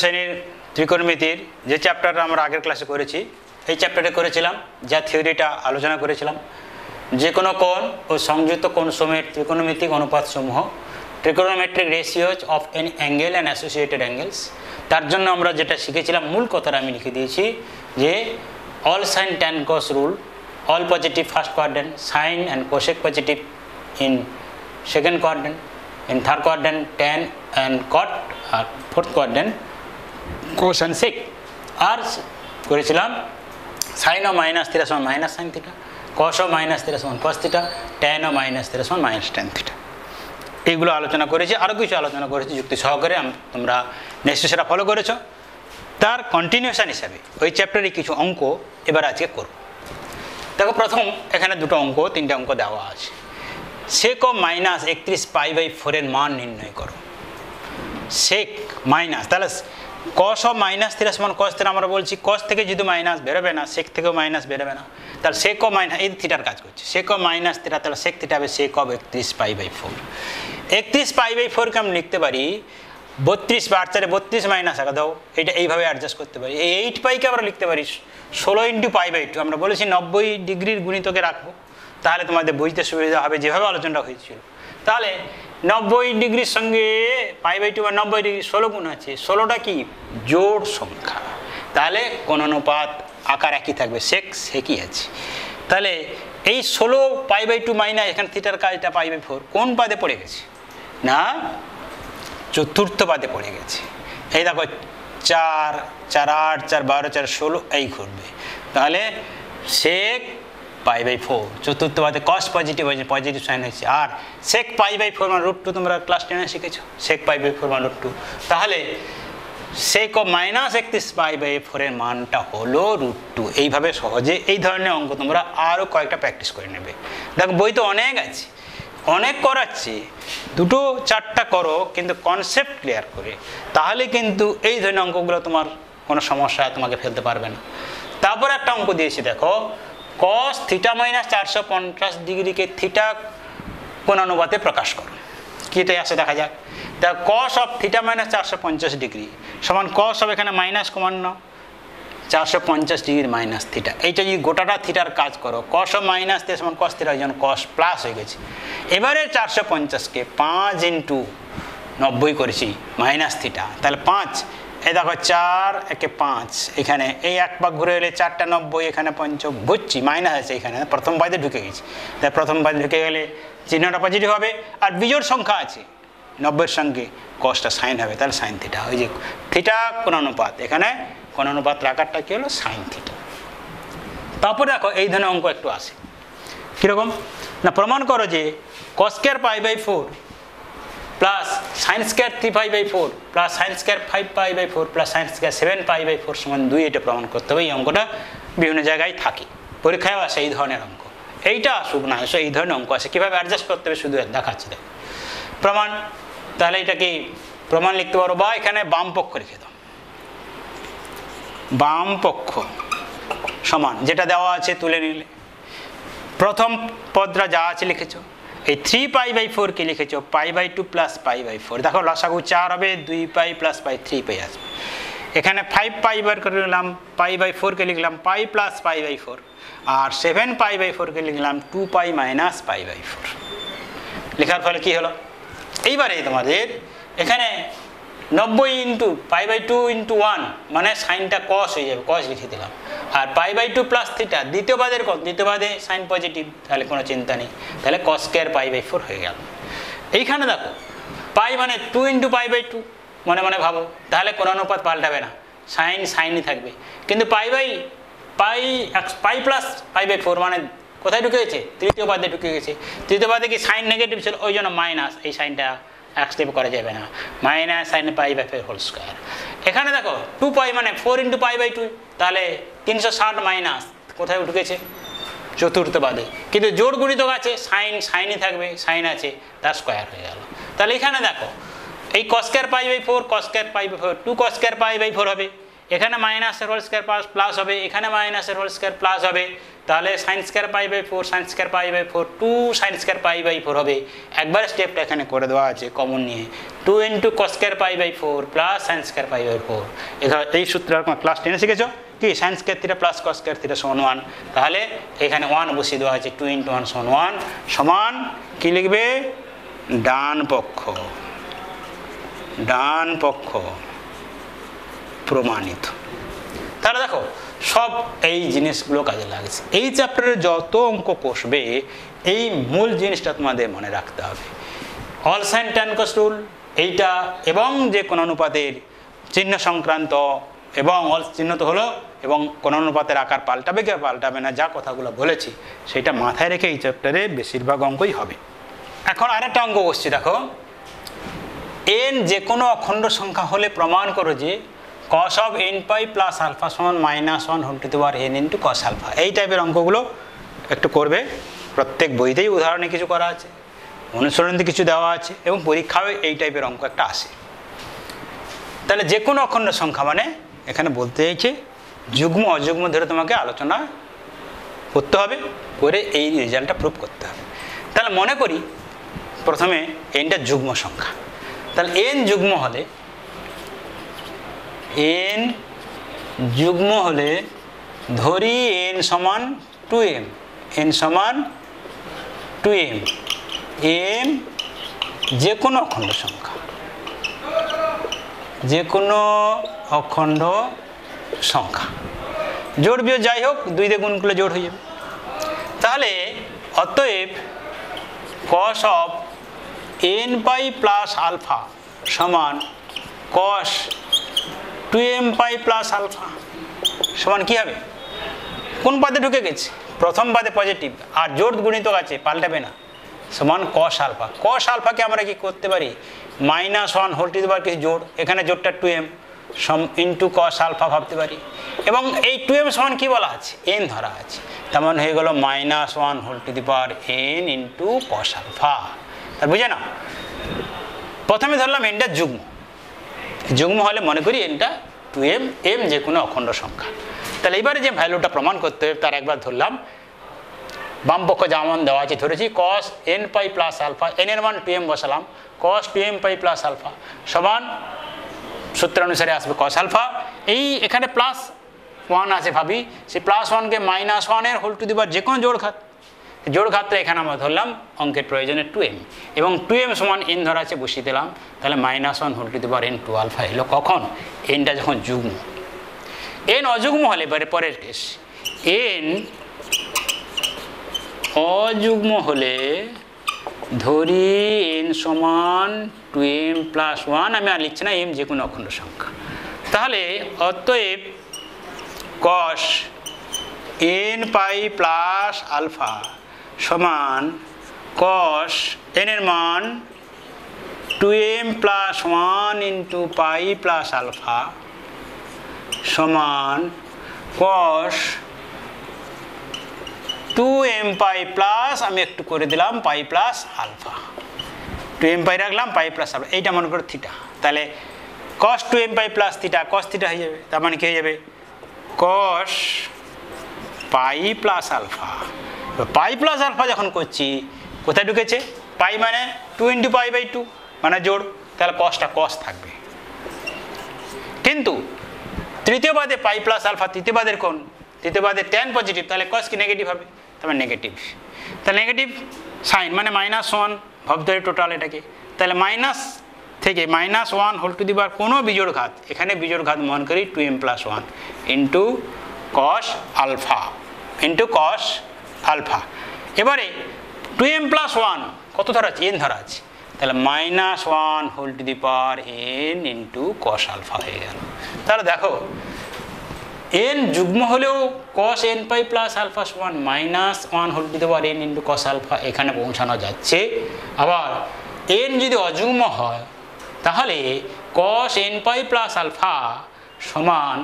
শ্রেণির ত্রিকোণমিতির যে চ্যাপ্টারটা আমরা আগের ক্লাসে করেছি, এই চ্যাপ্টারে করেছিলাম, যা থিওরিটা আলোচনা করেছিলাম। যে কোনো কোণ ও সংযুক্ত কোণ সময়ের ত্রিকোণমিতিক অনুপাতসমূহ trigonometric ratios of an angle and associated angles তার জন্য আমরা যেটা শিখেছিলাম, মূল কথাটা আমি লিখে দিয়েছি যে all sin tan cos rule all positive first quadrant sine and cosec positive in second quadrant in third quadrant, tan and cot, আর ফোর্থ quadrant and sec আর করেছিলাম সাইন ও মাইনাস থিটা সমান মাইনাস সাইন থিটা কস ও minus theta সমান cos theta tan ও minus theta সমান minus tan theta এইগুলো আলোচনা করেছি আরও কিছু আলোচনা করেছি যুক্তি সহকারে তোমরা নিশ্চয়ই সেটা ফলো করেছ। তার কন্টিনিউশন হিসাবে ওই চ্যাপ্টারে কিছু অঙ্ক এবার আজকে করব। দেখো প্রথম এখানে দুটো অঙ্ক, তিনটে অঙ্ক দেওয়া আছে। সেক ও মাইনাস একত্রিশ পাই বাই ফোরের মান নির্ণয় করো। সেক মাইনাস তাহলে কস অফ মাইনাস থিরা সমান কস থিরা আমরা বলছি কস থেকে যদি মাইনাস বেরোবে না সেক থেকেও মাইনাস বেরোবে না। তাহলে সেক ও মাইনাস এই থিটার কাজ করছে। সেক ও মাইনাস থিটা তাহলে সেক থিটা হবে সেক অফ একত্রিশ পাই বাই ফোর একত্রিশ পাই বাই ফোরকে আমি লিখতে পারি, বত্রিশ বা চারে বত্রিশ মাইনাস আগে দাও, এটা এইভাবে অ্যাডজাস্ট করতে পারি। এই এইট পাইকে আমরা লিখতে পারি, ষোলো ইন্টু পাই বাই টু আমরা বলেছি নব্বই ডিগ্রির গুণিতকে রাখব। তাহলে তোমাদের বুঝতে সুবিধা হবে যেভাবে আলোচনাটা হয়েছিল। তাহলে নব্বই ডিগ্রির সঙ্গে পাই বাই টু বা নব্বই ডিগ্রি ষোলো গুণ আছে, ষোলোটা কি? জোড় সংখ্যা। তাহলে কোন অনুপাত আকার একই থাকবে সেক সেকই আছে। তাহলে এই ষোলো পাই বাই টু মাইনাস এখানে থিটার কাজটা পাই বাই ফোর কোন পাদে পড়ে গেছে? না, চতুর্থ পাদে পড়ে গেছে। এই দেখো, চার চার আট, চার বারো, চার ষোলো, এই ঘুরবে তাহলে সেক পাই বাই ফোর। চতুর্থ পাদে কস পজিটিভ হয়েছে পজিটিভ সাইন হয়েছে। আর সেক পাই বাই ফোর মানে রুট টু তোমরা ক্লাস টেনে শিখেছো? সেক পাই বাই ফোর মানে রুট টু তাহলে সেক অফ মাইনাস একত্রিশ পাই বাই ফোরের মানটা হলো রুট টু এইভাবে সহজে এই ধরনের অঙ্ক তোমরা আরও কয়েকটা প্র্যাকটিস করে নেবে। দেখো, বই তো অনেক আছে। অনেক করাচ্ছি। দুটো চারটা করো, কিন্তু কনসেপ্ট ক্লিয়ার করে। তাহলে কিন্তু এই ধরনের অঙ্কগুলো তোমার কোনো সমস্যা তোমাকে ফেলতে পারবে না। তারপর একটা অঙ্ক দিয়েছি, দেখো। কস থিটা মাইনাস চারশো পঞ্চাশ ডিগ্রিকে থিটা কোন অনুপাতে প্রকাশ করো কীটাই আসে দেখা যাক? তা কস অফ থিটা মাইনাস চারশো পঞ্চাশ ডিগ্রি সমান কস অফ এখানে মাইনাস কমান নাও চারশো পঞ্চাশ ডিগ্রি মাইনাস থিটা এইটা যদি গোটাটা থিটার কাজ করো কস অফ মাইনাস দিয়ে সমান কস থিটা জন্য কস প্লাস হয়ে গেছে। এবারে চারশো পঞ্চাশকে পাঁচ ইন্টু নব্বই করেছি মাইনাস থিটা তাহলে পাঁচ এই দেখো, চার, একে পাঁচ। এখানে এই এক পাক ঘুরে এলে চারটা নব্বই, এখানে পঞ্চ ঘুরছি মাইনাস আছে এখানে। প্রথম পাইতে ঢুকে গেছি। প্রথম পাইতে ঢুকে গেলে চিহ্নটা পজিটিভ হবে, আর বিজোর সংখ্যা আছে। নব্বইয়ের সঙ্গে কসটা সাইন হবে, তাহলে সাইন থিটা ওই যে থিটা কোন অনুপাত, এখানে কোন অনুপাত আকারটা কী হলো? সাইন থিটা তারপরে দেখো, এই ধরনের অঙ্ক একটু আসে। কীরকম? না, প্রমাণ করো যে কস্কের pi by four plus sines square three five by four plus sines square five pi by four plus sines square seven pi by four সমান দুই এটা প্রমাণ করতে হবে। এই অঙ্কটা বিভিন্ন জায়গায় থাকে। পরীক্ষায় আসে এই ধরনের অঙ্ক। এইটা আসুক না আসে এই ধরনের অঙ্ক আসে। কীভাবে অ্যাডজাস্ট করতে হবে শুধু দেখাচ্ছি, দেখ। প্রমাণ, তাহলে এটা কি প্রমাণ লিখতে পারো বা এখানে বাম পক্ষ লিখে দাও। বাম পক্ষ সমান, যেটা দেওয়া আছে তুলে নিলে। প্রথম পদরা যা আছে লিখেছো। এই থ্রি পাই বাই ফোর ফোরকে লিখেছো pi by two plus pi by four দেখো, লসাগু চার হবে, দুই পাই প্লাস পাই থ্রি পাই আসবে। এখানে ফাইভ পাই বার করে নিলাম পাই বাই ফোরকে লিখলাম pi plus pi by four R seven pi by ফোরকে লিখলাম two pi minus pi by four লেখার ফলে কী হলো? এইবারে তোমাদের এখানে নব্বই into pi by two into one মানে সাইনটা কস হয়ে যাবে কস লিখে দিলাম। আর pi by two plus theta দ্বিতীয় পাদের কত দ্বিতীয় বাদে সাইন পজিটিভ তাহলে কোনো চিন্তা নেই। তাহলে cos square pi by four হয়ে গেল। এইখানে দেখো, পাই মানে two into pi by two মনে মনে ভাবো, তাহলে কোনো অনুপাত পাল্টাবে না। সাইন সাইনই থাকবে। কিন্তু pi by, pi pi plus pi by four মানে কোথায় ঢুকে গেছে? তৃতীয় পাদে ঢুকে গেছে। তৃতীয় পাদে কি সাইন নেগেটিভ ছিল? ওই জন্য মাইনাস এই সাইনটা অ্যাকসেপ্ট করা যাবে না। Minus sine pi by five whole square এখানে দেখো টু পাই মানে four into pi by two তাহলে তিনশো ষাট মাইনাস কোথায় ঢুকেছে চতুর্থ বাদে। কিন্তু জোর গুণিতক আছে সাইন সাইনই থাকবে সাইন আছে তার স্কোয়ার হয়ে গেল। তাহলে এখানে দেখো, এই cos square pi by four cos square pi by four two cos square pi by four হবে। এখানে মাইনাসের হোল স্কোয়ার প্লাস প্লাস হবে, এখানে মাইনাসের হোল স্কোয়ার প্লাস হবে। তাহলে sine square pi by four sine square pi by four two sine square pi by four হবে। একবার স্টেপটা এখানে করে দেওয়া আছে কমন নিয়ে। Two into cos square pi by four plus sine square pi by four এখানে এই সূত্র ক্লাস টেনে শিখেছো? কি? Sine square theta plus cos square theta সমান ওয়ান তাহলে এখানে ওয়ান বসিয়ে দেওয়া আছে টু ইন্টু ওয়ান সমান ওয়ান সমান কী লিখবে? ডান পক্ষ। ডান পক্ষ। প্রমাণিত। তাহলে দেখো, সব এই জিনিসগুলো কাজে লাগছে। এই চ্যাপ্টারে যত অঙ্ক কষবে, এই মূল জিনিসটা তোমাদের মনে রাখতে হবে। অল সাইন ট্যানকস রুল এইটা এবং যে কোন অনুপাতের চিহ্ন সংক্রান্ত এবং অল চিহ্ন তো হলো, এবং কোন অনুপাতের আকার পাল্টাবে কি পাল্টাবে না, যা কথাগুলো বলেছি, সেটা মাথায় রেখে এই চ্যাপ্টারে বেশিরভাগ অঙ্কই হবে। এখন আরেকটা অঙ্ক বসছি, দেখো। এন যে কোনো অখণ্ড সংখ্যা হলে প্রমাণ করো যে cos of N pi plus alpha সমান minus one whole to the power N into cos alpha এই টাইপের অঙ্কগুলো একটু করবে। প্রত্যেক বইতেই উদাহরণে কিছু করা আছে অনুসরণতে কিছু দেওয়া আছে এবং পরীক্ষাও এই টাইপের অঙ্ক একটা আসে। তাহলে যে কোনো অখণ্ড সংখ্যা মানে এখানে বলতে চাইছে যুগ্ম, অযুগ্ম ধরে তোমাকে আলোচনা করতে হবে, করে এই রেজাল্টটা প্রুভ করতে হবে। তাহলে মনে করি প্রথমে এনটা যুগ্ম সংখ্যা। তাহলে এন যুগ্ম হলে এন যুগ্ম হলে ধরি এন সমান টু এম। এন সমান টু এম। এম যে কোনো অখণ্ড সংখ্যা। যে কোনো অখণ্ড সংখ্যা। বিয়োগ যাই হোক, দুই দিয়ে গুণ করলে জোড় হয়ে যাবে। তাহলে অতএব cos of N pi plus alpha সমান cos two M pi plus alpha সমান কী হবে? কোন পাদে ঢুকে গেছে? প্রথম পাদে পজিটিভ আর জোর গুণিতক আছে, পাল্টাবে না। সমান কস আলফা কস আলফাকে আমরা কি করতে পারি? মাইনাস ওয়ান হোল টু কিছু জোর? এখানে জোরটা টু এম। সম ইন্টু কস আলফা ভাবতে পারি। এবং এই টু এম সমান কী বলা আছে? এন ধরা আছে। তেমন হয়ে গেল minus one whole to the power N into cos alpha তা বুঝে না প্রথমে ধরলাম এনটা যুগ্ম। যুগ্ম হলে মনে করি এনটা টু এম এম যে কোনো অখণ্ড সংখ্যা। তাহলে এবারে যে ভ্যালুটা প্রমাণ করতে হবে, তার একবার ধরলাম। বাম পক্ষ যেমন দেওয়া আছে, ধরেছি cos N pi plus alpha N এর মান টু এম বসালাম। Cos two M pi plus alpha সমান সূত্র অনুসারে আসবে কস আলফা এই এখানে প্লাস ওয়ান আছে ভাবি। সেই প্লাস ওয়ানকে মাইনাস ওয়ানের হোল টু দিবার যে কোনো জোড় ঘাত জোড় ঘাতটা এখানে আমরা ধরলাম অঙ্কের প্রয়োজনে টু এম এবং টু এম সমান এন ধরা আছে বসিয়ে দিলাম। তাহলে minus one whole two the power N two alpha এলো কখন? এনটা যখন যুগ্ম। এন অযুগ্ম হলে এবারে পরের কেস এন অযুগ্ম হলে ধরি এন সমান টু এম প্লাস ওয়ান আমি আর লিখছি না এম যে কোনো অখণ্ড সংখ্যা। তাহলে অতএব cos N pi plus alpha সমান কস এনের মান two M plus one into pi plus alpha সমান cos two M pi plus আমি একটু করে দিলাম pi plus alpha two M pi রাখলাম পাই প্লাস আলফা এইটা মনে করো থিটা তাহলে cos two M pi plus theta cos theta হয়ে যাবে। তার মানে কি হয়ে যাবে? Cos pi plus alpha pi plus alpha যখন করছি, কোথায় ঢুকেছে? পাই মানে two into pi by two মানে জোড়। তাহলে কসটা কস থাকবে। কিন্তু তৃতীয় বাদে পাই প্লাস আলফা তৃতীয় বাদের কোন তৃতীয় বাদে টেন পজিটিভ তাহলে কস কি নেগেটিভ হবে? তাহলে নেগেটিভ তাহলে নেগেটিভ সাইন মানে মাইনাস ওয়ান ভাবতে টোটাল এটাকে। তাহলে মাইনাস থেকে মাইনাস ওয়ান হোল টু দিবার কোনো বিজোড় ঘাত, এখানে বিজোড় ঘাত মনে করি two M plus one into cos alpha into cos alpha. এবারে টু এম প্লাস ওয়ান, কত ধরা আছে এন ধরা আছে তাহলে minus one whole to the power N into cos alpha হয়ে গেল। তাহলে দেখো, এন যুগ্ম হলেও cos N pi plus alpha সমান minus one whole to the power N into cos alpha এখানে পৌঁছানো যাচ্ছে। আবার এন যদি অযুগ্ম হয়, তাহলে cos N pi plus alpha সমান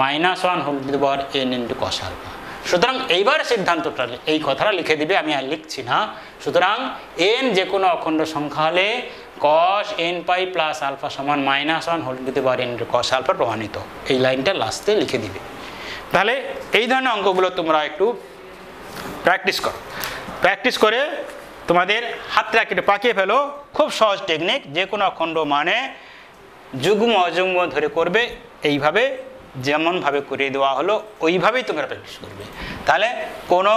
minus one whole to the power N into cos alpha. সুতরাং এইবার সিদ্ধান্তটা এই কথাটা লিখে দিবে, আমি আর লিখছি না। সুতরাং এন যে কোনো অখণ্ড সংখ্যা হলে cos N pi plus alpha সমান minus one whole to the power N cos alpha প্রমাণিত। এই লাইনটা লাস্টে লিখে দিবে। তাহলে এই ধরনের অঙ্কগুলো তোমরা একটু প্র্যাকটিস করো। প্র্যাকটিস করে তোমাদের হাতটা কেটে পাকিয়ে ফেলো। খুব সহজ টেকনিক যে কোনো অখণ্ড মানে যুগ্ম অযুগ্ম ধরে করবে, এইভাবে যেমনভাবে করে দেওয়া হলো, ওইভাবেই তোমরা প্র্যাকটিস করবে। তাহলে কোনো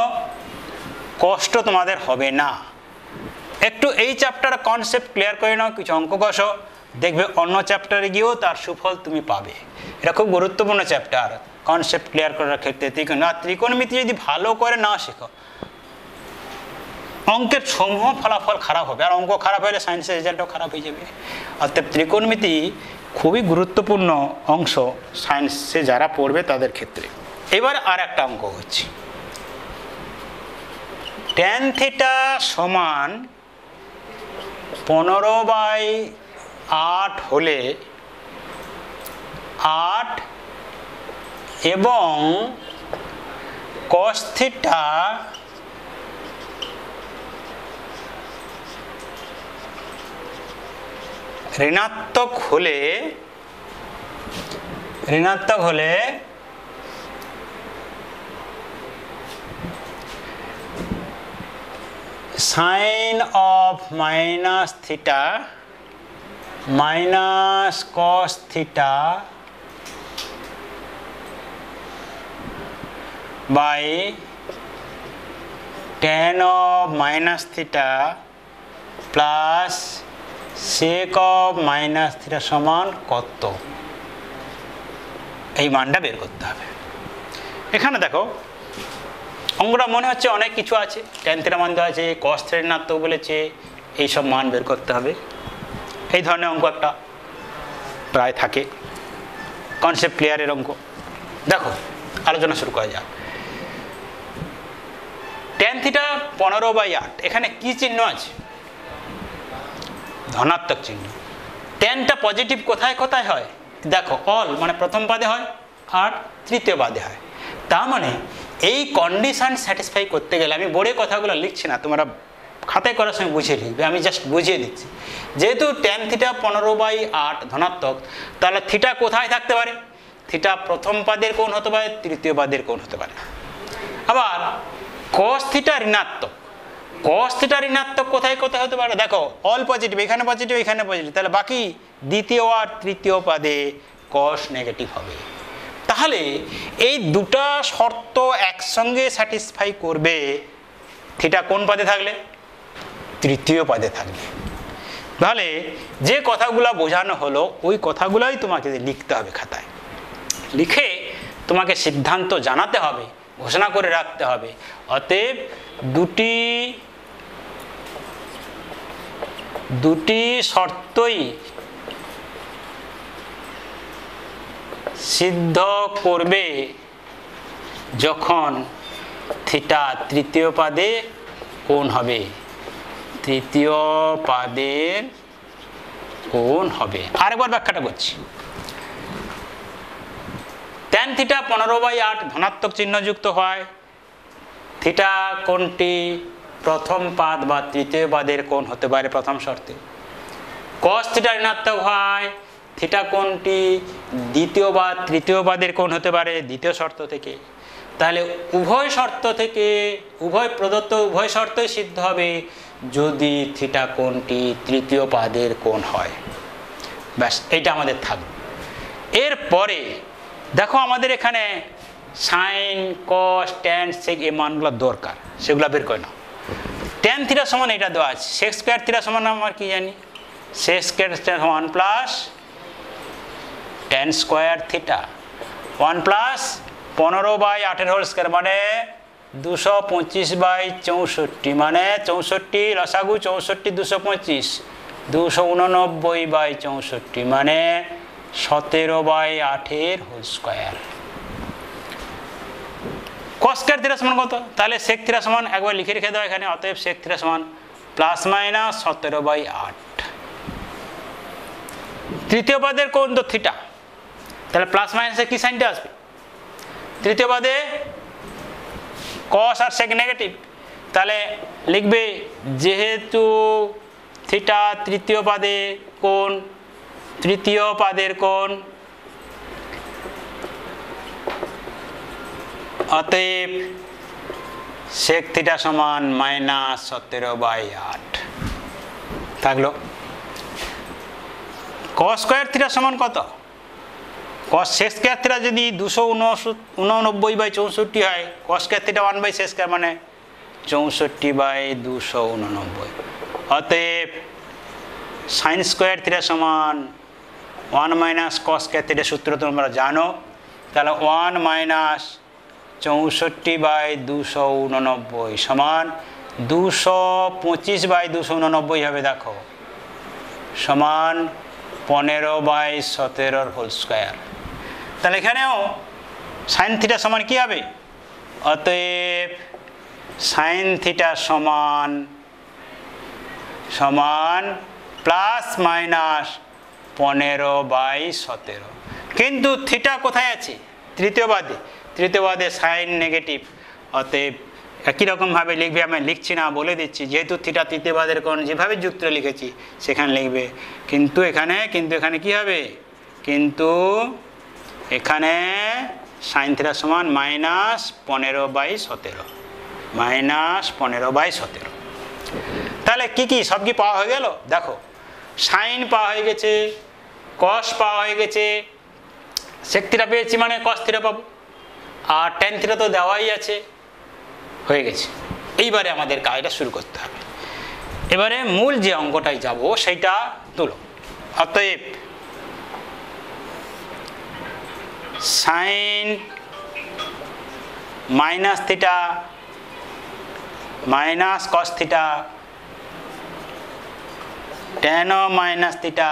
কষ্ট তোমাদের হবে না। একটু এই চ্যাপ্টার কনসেপ্ট ক্লিয়ার করে নাও, কিছু অঙ্ক কষো, দেখবে অন্য চ্যাপ্টারে গিয়েও তার সুফল তুমি পাবে। এটা খুব গুরুত্বপূর্ণ চ্যাপ্টার কনসেপ্ট ক্লিয়ার করার ক্ষেত্রে ত্রিকোণ আর ত্রিকোণমিতি যদি ভালো করে না শেখো, অঙ্কের সমূহ ফলাফল খারাপ হবে। আর অঙ্ক খারাপ হলে সায়েন্সের রেজাল্টও খারাপ হয়ে যাবে। অর্থাৎ ত্রিকোণমিতি খুবই গুরুত্বপূর্ণ অংশ সায়েন্সে যারা পড়বে তাদের ক্ষেত্রে। এবার আর একটা অঙ্ক হচ্ছে। টেন থিটা সমান পনেরো বাই আট হলে আট এবং কস ঋণাত্মক হলে ঋণাত্মক হলে sine of minus theta minus cos theta by tan of minus theta plus sec of minus theta সমান কত? এই মানটা বের করতে হবে। এখানে দেখো অঙ্কটা মনে হচ্ছে অনেক কিছু আছে। টেন থিটা মান দেওয়া আছে কস ঋণাত্মক বলেছে, এইসব মান বের করতে হবে। এই ধরনের অঙ্ক একটা প্রায় থাকে। কনসেপ্ট ক্লিয়ারের অঙ্ক। দেখো, আলোচনা শুরু করা যাক। টেন থিটা পনেরো বাই আট, এখানে কি চিহ্ন আছে? ধনাত্মক চিহ্ন। টেনটা পজিটিভ কোথায় কোথায় হয়? দেখো অল মানে প্রথম পাদে হয়, আর তৃতীয় পাদে হয়। তার মানে এই কন্ডিশন স্যাটিসফাই করতে গেলে আমি বোর্ডে কথাগুলো লিখছি না, তোমরা খাতায় করার সময় বুঝিয়ে লিখবে, আমি জাস্ট বুঝিয়ে দিচ্ছি। যেহেতু টেন থিটা পনেরো বাই আট ধনাত্মক, তাহলে থিটা কোথায় থাকতে পারে? থিটা প্রথম পাদের কোণ হতে পারে, তৃতীয় পাদের কোণ হতে পারে। আবার কস থিটা ঋণাত্মক কস ঋণাত্মক কোথায় কোথায় হতে পারে? দেখো অল পজিটিভ এখানে পজিটিভ এখানে পজিটিভ তাহলে বাকি দ্বিতীয় আর তৃতীয় পাদে কস নেগেটিভ হবে। তাহলে এই দুটা শর্ত একসঙ্গে স্যাটিসফাই করবে থিটা কোন পাদে থাকলে? তৃতীয় পাদে থাকবে তাহলে যে কথাগুলো বোঝানো হলো, ওই কথাগুলোই তোমাকে লিখতে হবে খাতায়। লিখে তোমাকে সিদ্ধান্ত জানাতে হবে, ঘোষণা করে রাখতে হবে। অতএব দুটি দুটি শর্তই সিদ্ধ করবে যখন থিটা তৃতীয় পাদে কোন হবে। তৃতীয় পাদের কোন হবে। আরেকবার ব্যাখ্যাটা করছি। ট্যান থিটা পনেরো বাই আট ধনাত্মক চিহ্নযুক্ত হয়। থিটা কোনটি প্রথম পাদ বা তৃতীয় পাদের কোণ হতে পারে প্রথম শর্তে। কস থিটা ঋণাত্মক হয় থিটা কোনটি দ্বিতীয় বা তৃতীয় পাদের কোণ হতে পারে, দ্বিতীয় শর্ত থেকে। তাহলে উভয় শর্ত থেকে, উভয় প্রদত্ত উভয় শর্তই সিদ্ধ হবে যদি থিটা কোনটি তৃতীয় পাদের কোণ হয়। ব্যাস, এইটা আমাদের থাকবে এরপরে, দেখো আমাদের এখানে সাইন কস ট্যান সেক এই মানগুলো দরকার, সেগুলো বের করে নাও। ট্যান থিটা সমান এটা দেওয়া আছে। সেক্স স্কোয়ার থিটা সমান আমার কি জানি? Secs square theta one plus tan square theta one plus পনেরো বাই আঠেরো হোল স্কোয়ার মানে দুশো পঁচিশ বাই চৌষট্টি। মানে চৌষট্টি লসাগু চৌষট্টি দুশো পঁচিশ। দুশো উননব্বই বাই চৌষট্টি। মানে সতেরো by আঠের whole square cos square theta সমান কত? তাহলে সেক থিরা সমান একবার লিখে রেখে দাও এখানে, অতএব সেক থিরা সমান প্লাস মাইনাস সতেরো বাই আট। তৃতীয় পদের কোন তো থিটা তাহলে প্লাস মাইনাসে কি সাইনটা আসবে? তৃতীয় পদে কস আর সেক নেগেটিভ তাহলে লিখবে যেহেতু থিটা তৃতীয় পাদে কোন তৃতীয় পাদের কোন অতএব সেক থিটা সমান মাইনাস সতেরো বাই আট। থাকল। কস স্কোয়ার থিটা সমান কত? কস সেক স্কোয়ার থিটা যদি দুশো উননব্বই বাই চৌষট্টি হয় cos square theta one by sec square মানে চৌষট্টি বাই দুশো উননব্বই। অতএব সাইন স্কোয়ার থিটা সমান one minus cos square theta সূত্র তোমরা জানো। তাহলে ওয়ান মাইনাস চৌষট্টি বাই দুশো উননব্বই সমান দুশো পঁচিশ বাই দুশো উননব্বই হবে, দেখো। সমান পনেরো বাই সতেরোর হোল স্কোয়ার। তাহলে এখানেও সাইন থিটা সমান কী হবে? অতএব সাইন থিটা সমান সমান প্লাস মাইনাস পনেরো বাই সতেরো। কিন্তু থিটা কোথায় আছে? তৃতীয় বাদে। তৃতীয় বাদে সাইন নেগেটিভ, অতএব একই রকমভাবে লিখবে, আমি লিখছি না, বলে দিচ্ছি। যেহেতু থিটা তৃতীয় কোণ, যেভাবে যুক্ত লিখেছি, সেখানে লিখবে। কিন্তু এখানে কিন্তু এখানে কি হবে? কিন্তু এখানে সাইন থিটা সমান মাইনাস পনেরো বাই সতেরো। মাইনাস পনেরো বাই সতেরো। তাহলে কি কি? সব কি পাওয়া হয়ে গেল? দেখো, সাইন পাওয়া হয়ে গেছে, কস পাওয়া হয়ে গেছে। সেক থিটা পেয়েছি মানে কস থিটা পাবো। আর টেন তো দেওয়াই আছে। হয়ে গেছে। এইবারে আমাদের কাজটা শুরু করতে হবে। এবারে মূল যে অঙ্কটায় যাব, সেইটা তুলো। অতএব sine minus theta minus cos theta tan minus theta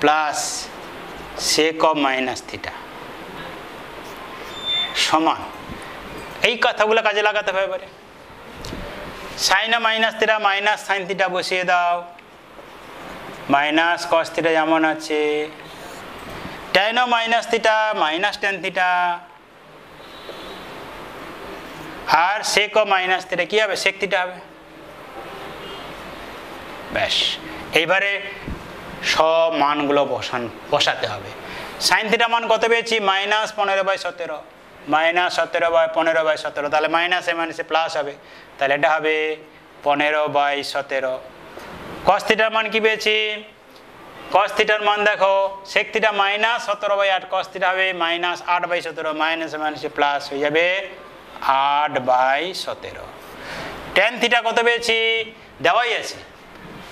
plus sec minus theta সমান। এই কথাগুলো কাজে লাগাতে হবে এবারে। Sine minus theta minus sine theta বসিয়ে দাও। মাইনাস কস থিটা যেমন আছে। Tan minus theta minus tan theta আর সেক মাইনাস থিটা কী হবে? সেক থিটা হবে। ব্যাস। এইবারে সব মানগুলো বসান বসাতে হবে। সাইন থিটা মান কত পেয়েছি? মাইনাস পনেরো বাই সতেরো। মাইনাস সতেরো বাই পনেরো বাই সতেরো, তাহলে মাইনাসে মাইনাসে প্লাস হবে। তাহলে এটা হবে পনেরো বাই সতেরো। কস থিটার মান কি পেয়েছি? কস থিটার মান দেখো সেক থিটা মাইনাস সতেরো বাই আট কস থিটা হবে মাইনাস আট বাই সতেরো, মাইনাসে মাইনাসে প্লাস হয়ে যাবে আট বাই সতেরো। টেন থিটা কত পেয়েছি? দেওয়াই আছে।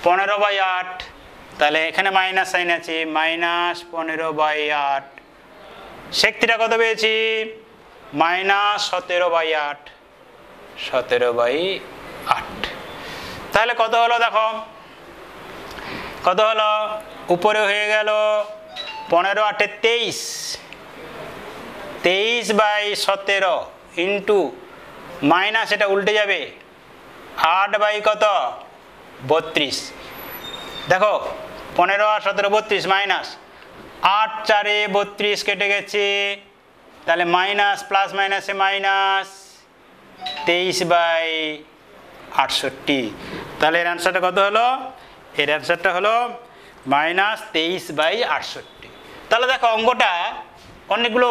পনেরো বাই আট, তাহলে এখানে মাইনাস সাইন আছে, মাইনাস পনেরো বাই আট। সেক থিটা কত পেয়েছি? মাইনাস সতেরো বাই আট। সতেরো বাই আট। তাহলে কত হলো দেখো? কত হলো? উপরে হয়ে গেল পনেরো আটে তেইশ। তেইশ বাই সতেরো ইন্টু মাইনাস এটা উল্টে যাবে। আট বাই কত? বত্রিশ। দেখো, পনেরো আর সতেরো বত্রিশ মাইনাস। আট চারে বত্রিশ কেটে গেছে। তাহলে মাইনাস প্লাস মাইনাসে মাইনাস তেইশ বাই আটষট্টি। তাহলে এর অ্যান্সারটা কত হলো? এর অ্যান্সারটা হলো মাইনাস তেইশ বাই আটষট্টি। তাহলে দেখো অঙ্কটা অনেকগুলো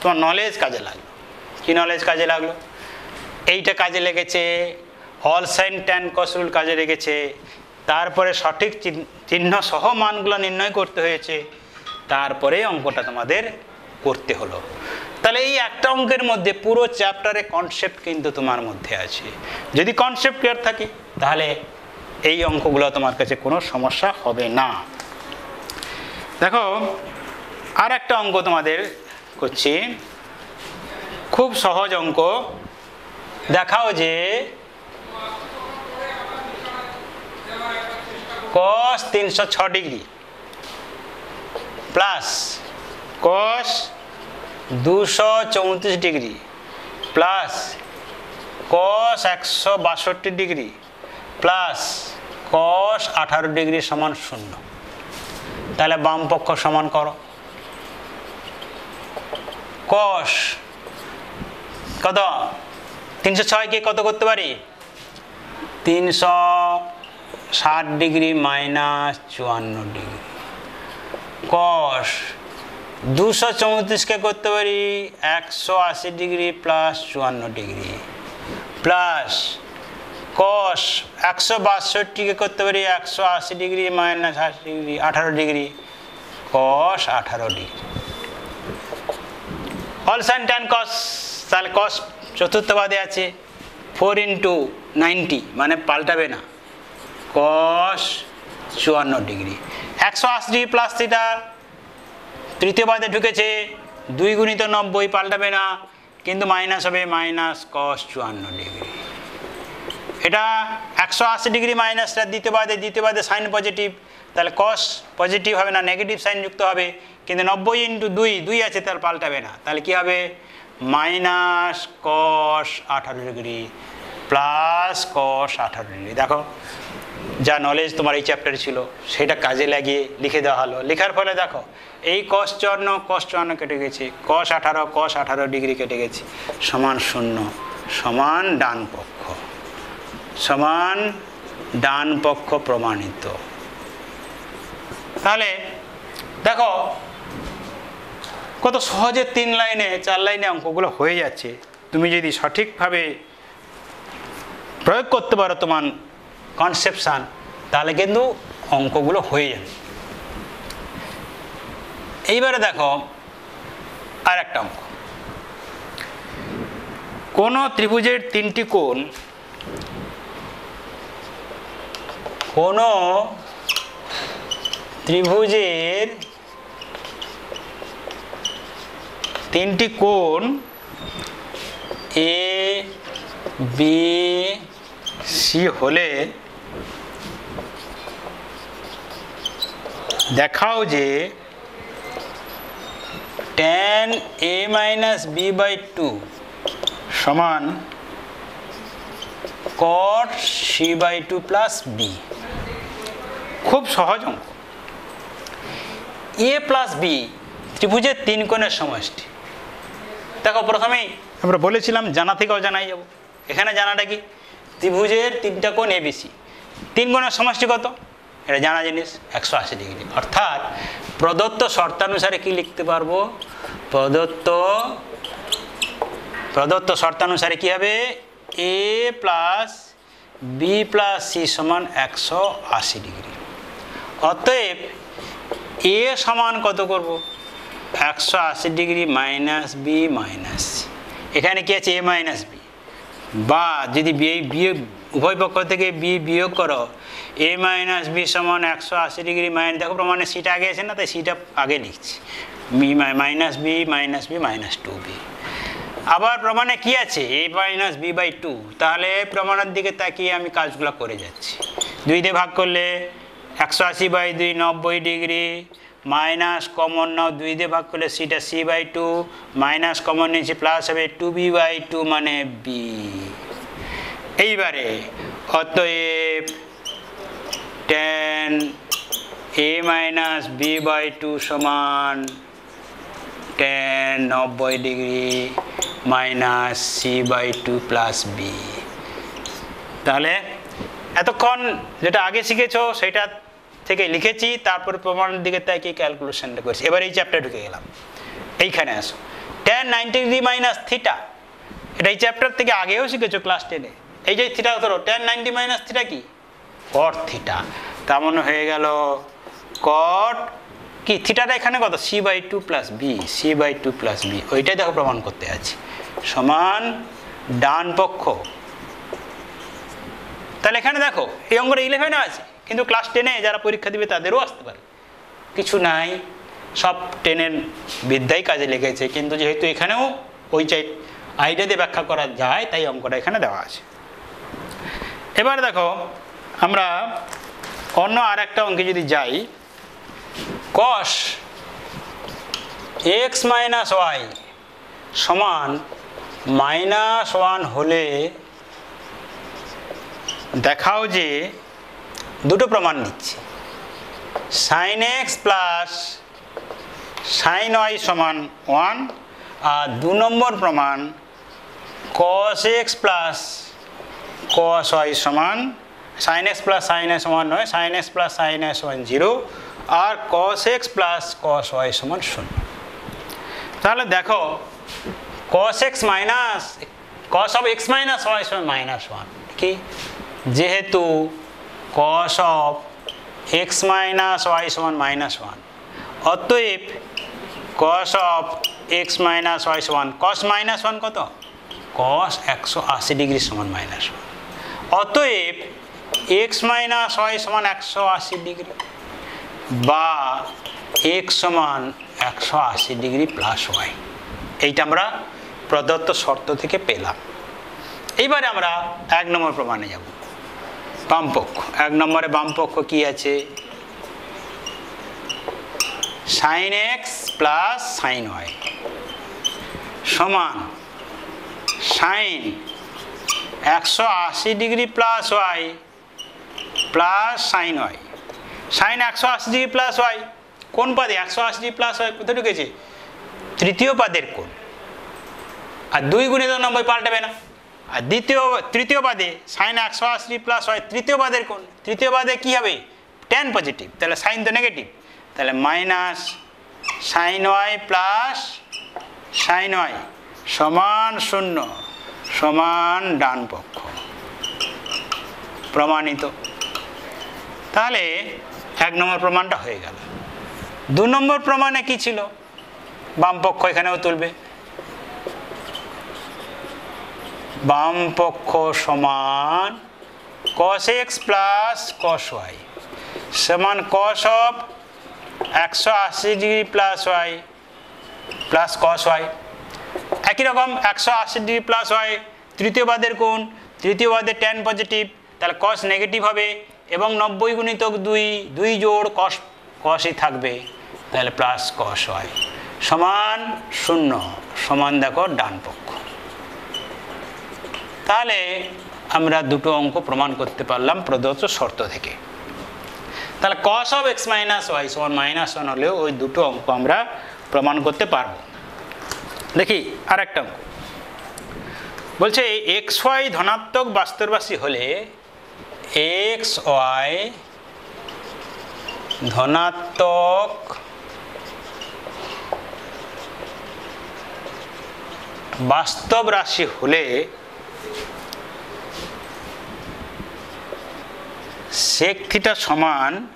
তোমার নলেজ কাজে লাগল। কী নলেজ কাজে লাগল? এইটা কাজে লেগেছে অল সাইন ট্যান কসরুল কাজে লেগেছে, তারপরে সঠিক চিহ্ন সহ মানগুলো নির্ণয় করতে হয়েছে, তারপরে অঙ্কটা তোমাদের করতে হলো। তাহলে এই একটা অঙ্কের মধ্যে পুরো চ্যাপ্টারে কনসেপ্ট কিন্তু তোমার মধ্যে আছে। যদি কনসেপ্ট ক্লিয়ার থাকে, তাহলে এই অঙ্কগুলো তোমার কাছে কোনো সমস্যা হবে না। দেখো আর একটা অঙ্ক তোমাদের করছি। খুব সহজ অঙ্ক। দেখাও যে কস তিনশো ছ ডিগ্রি প্লাস কস দুশো চৌত্রিশ ডিগ্রি প্লাস কস একশো বাষট্টি ডিগ্রি প্লাস কস আঠারো ডিগ্রি সমান শূন্য। তাহলে বাম পক্ষ সমান করো। কস কত? তিনশো ছয়কে কত করতে পারি? তিনশো ষাট ডিগ্রি মাইনাস চুয়ান্ন ডিগ্রি। কস দুশো চৌত্রিশকে করতে পারি, একশো আশি ডিগ্রি প্লাস চুয়ান্ন ডিগ্রি। প্লাস কস একশো বাষট্টিকে করতে পারি, একশো আশি ডিগ্রি মাইনাস আশি ডিগ্রি, আঠারো ডিগ্রি। কস আঠারো degree. All sine tan cos তাহলে কস চতুর্থ বাদে আছে ফোর ইন্টু নাইনটি মানে পাল্টাবে না। কস চুয়ান্ন ডিগ্রি। একশো আশি ডিগ্রি প্লাস থিটা তৃতীয় বাদে ঢুকেছে, দুই গুণিত নব্বই পাল্টাবে না, কিন্তু মাইনাস হবে মাইনাস কস চুয়ান্ন ডিগ্রি। এটা একশো আশি ডিগ্রি মাইনাসটা দ্বিতীয় বাদে দ্বিতীয় বাদে সাইন পজিটিভ তাহলে কস পজিটিভ হবে না নেগেটিভ সাইন যুক্ত হবে, কিন্তু নব্বই ইন্টু দুই দুই আছে, তাহলে পাল্টাবে না। তাহলে কি হবে? মাইনাস কস আঠারো ডিগ্রি প্লাস কস আঠারো ডিগ্রি। দেখো যা নলেজ তোমার এই চ্যাপ্টারে ছিল, সেটা কাজে লাগিয়ে লিখে দেওয়া হলো। লেখার ফলে দেখো, এই কস চুয়ান্ন কস চুয়ান্ন কেটে গেছে। কস আঠারো কস আঠারো ডিগ্রি কেটে গেছে। সমান শূন্য, সমান ডান পক্ষ, সমান ডান পক্ষ প্রমাণিত। তাহলে, দেখো, কত সহজে তিন লাইনে, চার লাইনে অঙ্কগুলো হয়ে যাচ্ছে। তুমি যদি সঠিকভাবে প্রয়োগ করতে পারো তোমার কনসেপশান তাহলে কিন্তু অঙ্কগুলো হয়ে যাবে। এইবারে দেখো আর একটা অঙ্ক। কোন ত্রিভুজের তিনটি কোণ, কোন ত্রিভুজের তিনটি কোণ এ বি সি হলে দেখাও যে tan A minus B by two সমান cot C by two plus B খুব সহজ অঙ্ক। এ প্লাস বি ত্রিভুজের তিন কোণের সমষ্টি। দেখো প্রথমেই আমরা বলেছিলাম জানা থেকে অজানাই যাব। এখানে জানাটা কি? ত্রিভুজের তিনটা কোণ এবিসি তিন কোণের সমষ্টি কত? এটা জানা জিনিস, একশো আশি ডিগ্রি অর্থাৎ প্রদত্ত শর্তানুসারে কি লিখতে পারব? প্রদত্ত প্রদত্ত শর্তানুসারে কি হবে? A plus B plus C সমান একশো আশি ডিগ্রি অতএব এ সমান কত করব? একশো আশি ডিগ্রি মাইনাস বি মাইনাস এখানে কি আছে? এ মাইনাস বি বা যদি বি উভয় পক্ষ থেকে বি বিয়োগ করো এ মাইনাস বি সমান একশো আশি ডিগ্রি মাইনাস দেখো প্রমাণে সিটা আগে আছে না, তাই সিটা আগে লিখছি। B minus B minus B minus two B আবার প্রমাণে কি আছে? A minus B by two তাহলে প্রমাণের দিকে তাকিয়ে আমি কাজগুলো করে যাচ্ছি। দুই দিয়ে ভাগ করলে একশো আশি বাই দুই, নব্বই ডিগ্রি মাইনাস কমন নাও দুই দিয়ে ভাগ করলে সিটা C by two minus common নিয়েছি প্লাস হবে টু বি বাই টু মানে বি এইবারে, অতএব tan A minus B by two সমান টেন নব্বই degree minus C by two plus B তাহলে এতক্ষণ যেটা আগে শিখেছো সেটা থেকে লিখেছি, তারপর প্রমাণের দিকে তাই কি ক্যালকুলেশনটা করেছি। এবার এই চ্যাপ্টার ঢুকে গেলাম। এইখানে আসো। Tan ninety degree minus theta এটা এই চ্যাপ্টার থেকে আগেও শিখেছো ক্লাস টেনে এই যে থিটা ধরো টেন নাইনটি মাইনাস থিটা কি? কট থিটা তার মনে হয়ে গেল কট কি? থিটাটা এখানে কত? C by two plus B C by two plus B ওইটাই দেখো প্রমাণ করতে আছে সমান ডান পক্ষ। তাহলে এখানে দেখো, এই অঙ্কটা ইলেভেনে আছে, কিন্তু ক্লাস টেনে যারা পরীক্ষা দিবে তাদেরও আসতে পারে। কিছু নাই। সব টেনের বিদ্যাই কাজে লেগেছে, কিন্তু যেহেতু এখানেও ওই চাই আইডিয়া দিয়ে ব্যাখ্যা করা যায়, তাই অঙ্কটা এখানে দেওয়া আছে। এবার দেখো আমরা অন্য আর একটা অঙ্কে যদি যাই কস এক্স মাইনাস ওয়াই সমান মাইনাস ওয়ান হলে দেখাও যে দুটো প্রমাণ নিচ্ছি। Sine X plus sine Y সমান ওয়ান আর দু নম্বর প্রমাণ cos X plus cos Y সমান sine X plus sine S সমান নয় sine X plus sine S সমান জিরো আর cos X plus cos Y সমান শূন্য। তাহলে দেখো cos X minus cos of X minus Y সমান মাইনাস ওয়ান কি? যেহেতু cos of X minus Y সমান মাইনাস ওয়ান অতএব cos of X minus Y সমান কস মাইনাস ওয়ান কত? কস একশো আশি ডিগ্রি সমান মাইনাস ওয়ান অতএব এক্স মাইনাস ওয়াই সমান একশো আশি ডিগ্রি বা এক্স সমান একশো আশি ডিগ্রি প্লাস ওয়াই এইটা আমরা প্রদত্ত শর্ত থেকে পেলাম। এইবারে আমরা এক নম্বর প্রমাণে যাব। বামপক্ষ। এক নম্বরে বামপক্ষ কি আছে? Sine X plus sine Y সমান সাইন একশো আশি degree plus Y plus sine Y. Sine একশো আশি ডিগ্রি প্লাস ওয়াই। কোন পাদে? একশো আশি ডিগ্রি প্লাস ওয়াই। কোথায় ঢুকেছে? তৃতীয় পাদের কোন আর দুই গুণে তো নব্বই পাল্টাবে না। আর দ্বিতীয়, তৃতীয় পাদে সাইন একশো আশি প্লাস হয় তৃতীয় পাদের কোন তৃতীয় পাদে কী হবে? Tan positive. তাহলে সাইন তো নেগেটিভ। তাহলে minus sine Y plus sine Y সমান শূন্য, সমান ডান পক্ষ প্রমাণিত। তাহলে এক নম্বর প্রমাণটা হয়ে গেল। দু নম্বর প্রমাণে কি ছিল? বাম পক্ষ এখানেও তুলবে। বাম পক্ষ সমান cos X plus cos Y সমান কস অফ একশো আশি degree plus Y plus cos Y একই রকম একশো আশি ডিগ্রি প্লাস ওয়াই তৃতীয় বাদের কোণ, তৃতীয় বাদের টেন পজিটিভ তাহলে কস নেগেটিভ হবে। এবং নব্বই গুণিতক দুই দুই জোড় কস, কসই থাকবে। তাহলে প্লাস কস হয়। সমান শূন্য, সমান দেখো ডান পক্ষ। তাহলে আমরা দুটো অঙ্ক প্রমাণ করতে পারলাম প্রদত্ত শর্ত থেকে। তাহলে cos of x minus y সমান মাইনাস ওয়ান হলেও ওই দুটো অঙ্ক আমরা প্রমাণ করতে পারব। দেখি আর একটা অঙ্ক। বলছে এক্স ওয়াই ধনাত্মক বাস্তবরাশি হলে এক্স ওয়াই ধনাত্মক বাস্তব রাশি হলে সেক সমান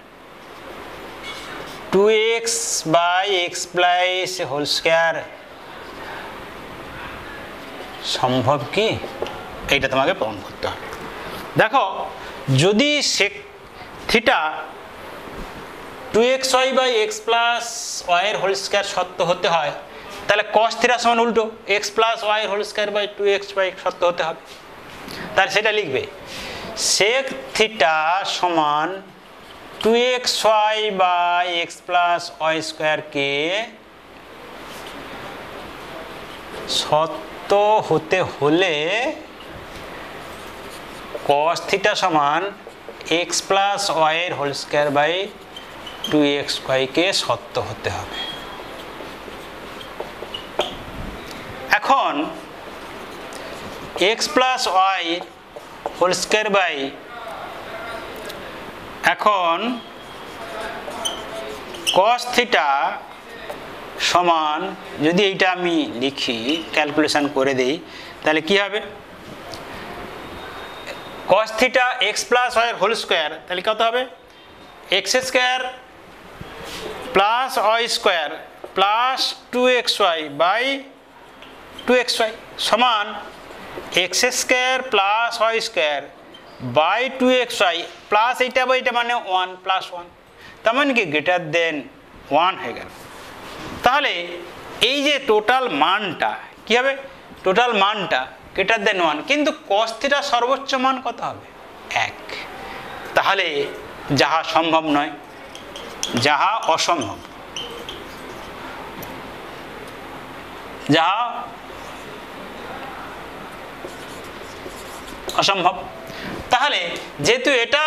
two x by x plus whole square সম্ভব কি? এইটা তোমাকে প্রমাণ করতে হবে। দেখো যদি sec theta two x y by x plus ওয়াইয়ের হোল স্কোয়ার সত্য হতে হয়, তাহলে কস থিটা সমান উল্টো এক্স প্লাস ওয়াইয়ের whole square by two x by সত্য হতে হবে। তাহলে সেটা লিখবে সেক থিটা সমান two x y by x plus y স্কোয়ারকে সত্য হতে হলে কস থিটা সমান এক্স প্লাস ওয়াইয়ের whole square by two x ওয়াইকে সত্য হতে হবে। এখন x plus y whole square by এখন কস থিটা সমান যদি এইটা আমি লিখি ক্যালকুলেশন করে দিই, তাহলে কি হবে? Cos theta x plus y whole square তাহলে কত হবে? X square plus y square plus two x y by two x y সমান x square plus y square by two x y plus এইটা বাই এটা মানে one plus one তার মানে কি? গ্রেটার দেন ওয়ান হয়ে গেল। তাহলে এই যে টোটাল মানটা, কী হবে? টোটাল মানটা গ্রেটার দেন ওয়ান, কিন্তু কস্থিটা সর্বোচ্চ মান কত হবে? এক। তাহলে যাহা সম্ভব নয়, যাহা অসম্ভব। যাহা অসম্ভব। তাহলে যেহেতু এটা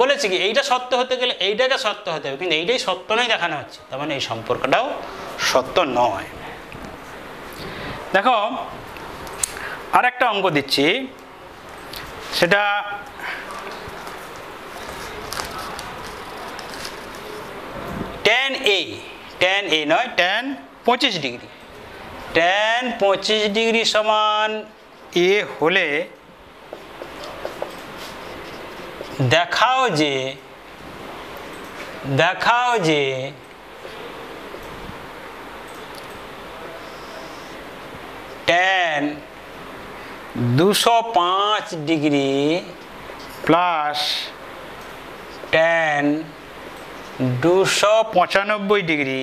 বলেছে কি, এইটা সত্য হতে গেলে এইটাকে সত্য হতে হবে, কিন্তু এইটাই সত্য নয় দেখানো হচ্ছে। তার মানে এই সম্পর্কটাও সত্য নয়। দেখো আর একটা অঙ্ক দিচ্ছি। সেটা টেন এ টেন এ নয় টেন পঁচিশ ডিগ্রি। টেন পঁচিশ ডিগ্রি সমান এ হলে দেখাও যে দেখাও যে টেন দুশো পাঁচ ডিগ্রি প্লাস টেন দুশো পঁচানব্বই degree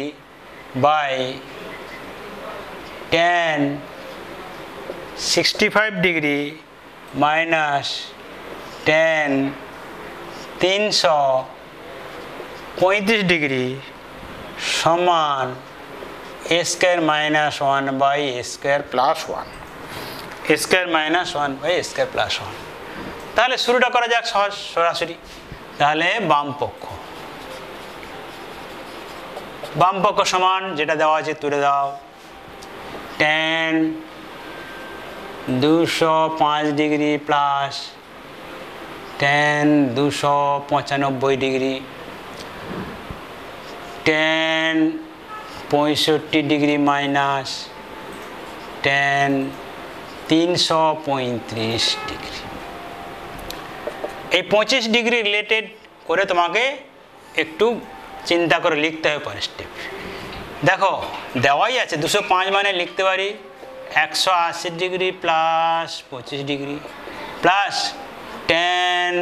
by tan sixty five degree minus tan তিনশো পঁয়ত্রিশ ডিগ্রি সমান a square minus one by a square plus one a square minus one by square plus one. তাহলে শুরুটা করা যাক সহজ, সরাসরি। তাহলে বাম পক্ষ। বাম পক্ষ সমান, যেটা দেওয়া আছে তুলে দাও। টেন দুশো পাঁচ ডিগ্রি প্লাস টেন দুশো পঁচানব্বই ডিগ্রি। টেন পঁয়ষট্টি ডিগ্রি মাইনাস টেন তিনশো পঁয়ত্রিশ ডিগ্রি। এই পঁচিশ ডিগ্রি রিলেটেড করে তোমাকে একটু চিন্তা করে লিখতে হবে পরের স্টেপ দেখো, দেওয়াই আছে, দুশো পাঁচ মানে লিখতে পারি, একশো আশি ডিগ্রি প্লাস পঁচিশ ডিগ্রি প্লাস টেন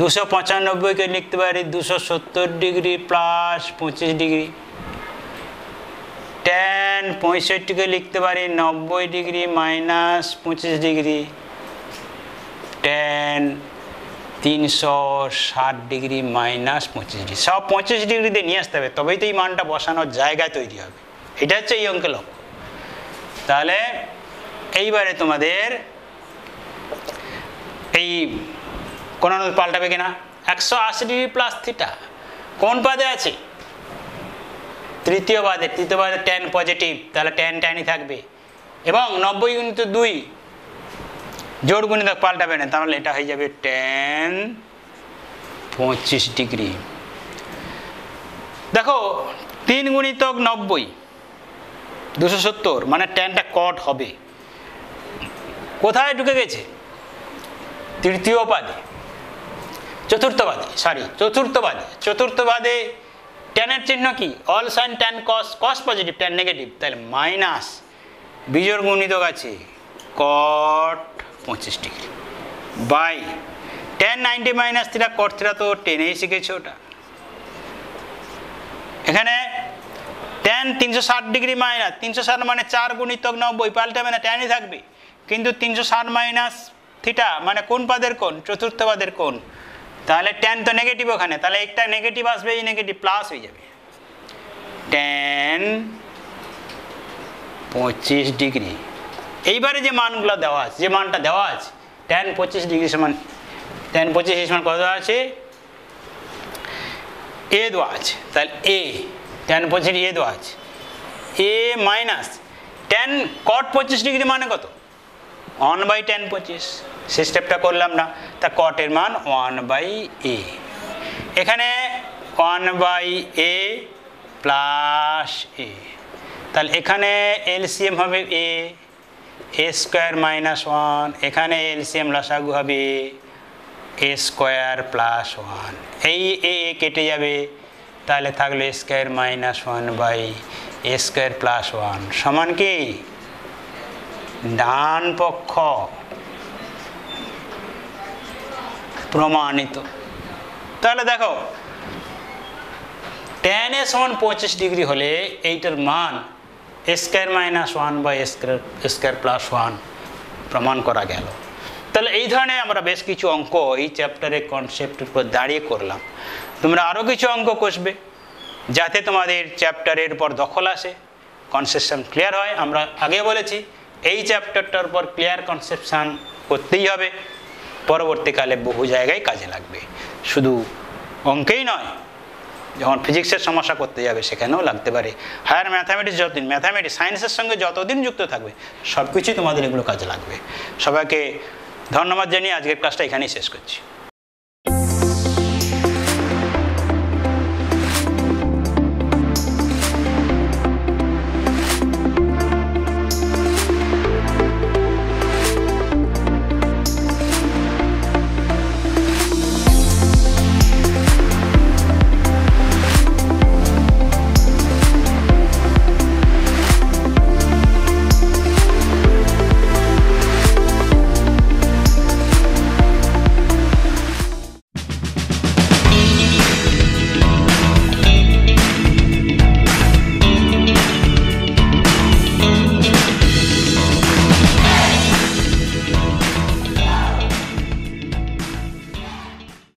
দুশো পঁচানব্বইকে লিখতে পারি, দুশো সত্তর ডিগ্রি প্লাস পঁচিশ ডিগ্রি। টেন পঁয়ষট্টিকে লিখতে পারি, নব্বই ডিগ্রি মাইনাস পঁচিশ ডিগ্রি। টেন তিনশো ষাট ডিগ্রি মাইনাস পঁচিশ ডিগ্রি। সব পঁচিশ ডিগ্রিতে নিয়ে আসতে হবে, তবেই তো এই মানটা বসানোর জায়গা তৈরি হবে। এটা হচ্ছে এই অঙ্কের লক্ষ্য। তাহলে এইবারে তোমাদের এই কোন পাল্টাবে কিনা? একশো আশি ডিগ্রি প্লাস থিটা কোন পাদে আছে? তৃতীয় পাদে তৃতীয় পাদে টেন পজিটিভ তাহলে টেন টেনই থাকবে। এবং নব্বই গুণিত দুই, জোড় গুণিতক পাল্টাবে না, তাহলে এটা হয়ে যাবে টেন পঁচিশ ডিগ্রি। দেখো, তিন গুণিতক নব্বই, দুশো সত্তর মানে টেনটা কট হবে। কোথায় ঢুকে গেছে? তৃতীয় পাদে চতুর্থ পাদে সরি চতুর্থ পাদে চতুর্থ টেনের চিহ্ন কি? All sine tan cos cos positive tan negative তাহলে মাইনাস বিজোর গুণিতক আছে কট পঁচিশ degree by tan ninety minus theta cot থ্রিটা তো টেনেই শিখেছে ওটা। এখানে টেন তিনশো ষাট ডিগ্রি মাইনাস তিনশো ষাট মানে চার গুণিতক নব্বই পাল্টাবে না টেনই থাকবে। কিন্তু তিনশো ষাট মাইনাস থিটা মানে কোন পাদের কোন চতুর্থ পাদের কোন তাহলে টেন তো নেগেটিভ ওখানে, তাহলে একটা নেগেটিভ আসবে, এই নেগেটিভ প্লাস হয়ে যাবে। টেন পঁচিশ ডিগ্রি এইবারে যে মানগুলো দেওয়া আছে, যে মানটা দেওয়া আছে টেন পঁচিশ ডিগ্রি সমান টেন পঁচিশ সমান কত আছে? এ দেওয়া আছে। তাহলে এ টেন পঁচিশ এ দেওয়া আছে। এ মাইনাস টেন কট পঁচিশ ডিগ্রি মানে কত? ওয়ান বাই টেন পঁচিশ। সে স্টেপটা করলাম না। তা কটের মান ওয়ান বাই এ এখানে one by a plus a তাহলে এখানে এলসিএম হবে a a square minus one এখানে এলসিএম লসাগু হবে এ স্কোয়ার প্লাস ওয়ান এই এ কেটে যাবে। তাহলে থাকল square minus one by a square plus one সমান কি? ডান পক্ষ প্রমাণিত। তাহলে দেখো টেন এ সমান পঁচিশ ডিগ্রি হলে এইটার মান স্কোয়ার মাইনাস ওয়ান বা স্কোয়ার স্কোয়ার প্লাস ওয়ান প্রমাণ করা গেল। তাহলে এই ধরনের আমরা বেশ কিছু অঙ্ক এই চ্যাপ্টারের কনসেপ্টের উপর দাঁড়িয়ে করলাম। তোমরা আরও কিছু অঙ্ক কষবে, যাতে তোমাদের চ্যাপ্টারের উপর দখল আসে। কনসেপশন ক্লিয়ার হয়, আমরা আগে বলেছি এই চ্যাপ্টারটার উপর ক্লিয়ার কনসেপশান করতেই হবে। পরবর্তীকালে বহু জায়গায় কাজে লাগবে। শুধু অঙ্কেই নয়, যখন ফিজিক্সের সমস্যা করতে যাবে, সেখানেও লাগতে পারে। হায়ার ম্যাথামেটিক্স যতদিন ম্যাথামেটিক্স সায়েন্সের সঙ্গে যতদিন যুক্ত থাকবে সব কিছুই তোমাদের এগুলো কাজে লাগবে। সবাইকে ধন্যবাদ জানিয়ে আজকের ক্লাসটা এখানেই শেষ করছি।